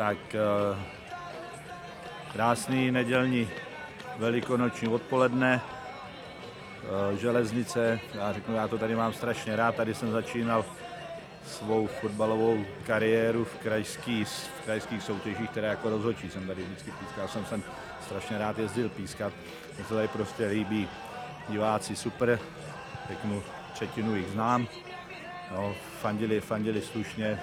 Tak eh, krásný nedělní velikonoční odpoledne, eh, železnice, já řeknu, já to tady mám strašně rád, tady jsem začínal svou fotbalovou kariéru v, krajský, v krajských soutěžích, které jako rozhodčí jsem tady vždycky pískal, jsem sem strašně rád jezdil pískat, mně se tady prostě líbí, diváci super, řeknu, třetinu jich znám, no, fandili, fandili slušně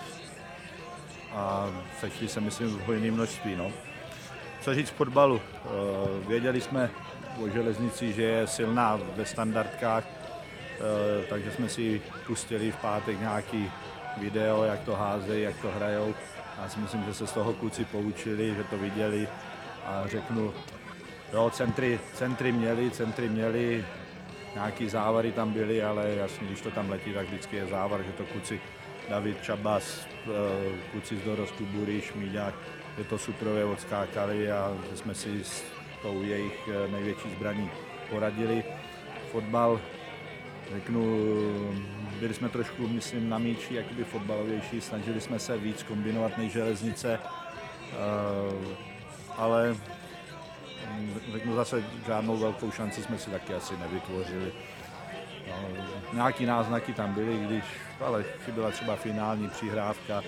a sešli se, myslím, v hojném množství. No. Co říct fotbalu? Eh, Věděli jsme o železnici, že je silná ve standardkách, eh, takže jsme si pustili v pátek nějaký video, jak to házejí, jak to hrajou. Já si myslím, že se z toho kluci poučili, že to viděli a řeknu, jo, centry, centry měli, centry měli, nějaký závary tam byly, ale jasně, když to tam letí, tak vždycky je závar, že to kluci David Čabas, eh, kluci z dorostu Buriš, Míďák, že to suprově odskákali a že jsme si s tou jejich eh, největší zbraní poradili. Fotbal, řeknu, byli jsme trošku, myslím, na míči, jakoby fotbalovější, snažili jsme se víc kombinovat než železnice, eh, ale hm, řeknu zase, žádnou velkou šanci jsme si taky asi nevytvořili. Nějaký náznaky tam byly, když, ale chyběla třeba finální přihrávka,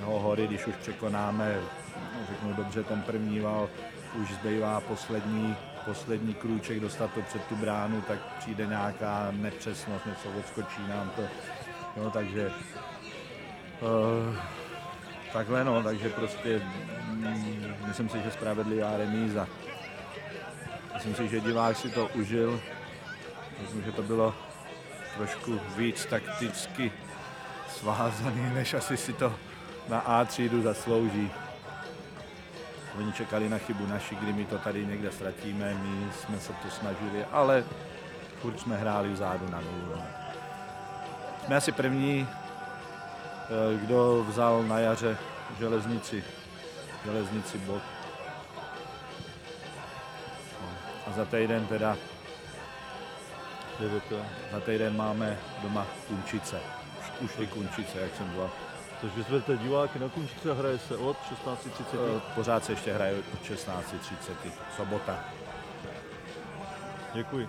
no, hory, když už překonáme, no, řeknu dobře, ten první val, už zbývá poslední, poslední krůček dostat to před tu bránu, tak přijde nějaká nepřesnost, něco odskočí nám to, no, takže uh, takhle no, takže prostě mm, myslím si, že spravedlivá remíza. Myslím si, že divák si to užil, myslím, že to bylo trošku víc takticky svázaný, než asi si to na A třídu zaslouží. Oni čekali na chybu naši, kdy my to tady někde ztratíme, my jsme se to snažili, ale furt jsme hráli vzadu na nulu. Jsme asi první, eh, kdo vzal na jaře železnici, železnici bod. No, A za týden teda za týden máme doma Kunčice. Už, ty Kunčice, jak jsem byl. Takže zvete diváky na Kunčice, hraje se od 16.30. Eh, Pořád se ještě hraje od 16.30. Sobota. Děkuji.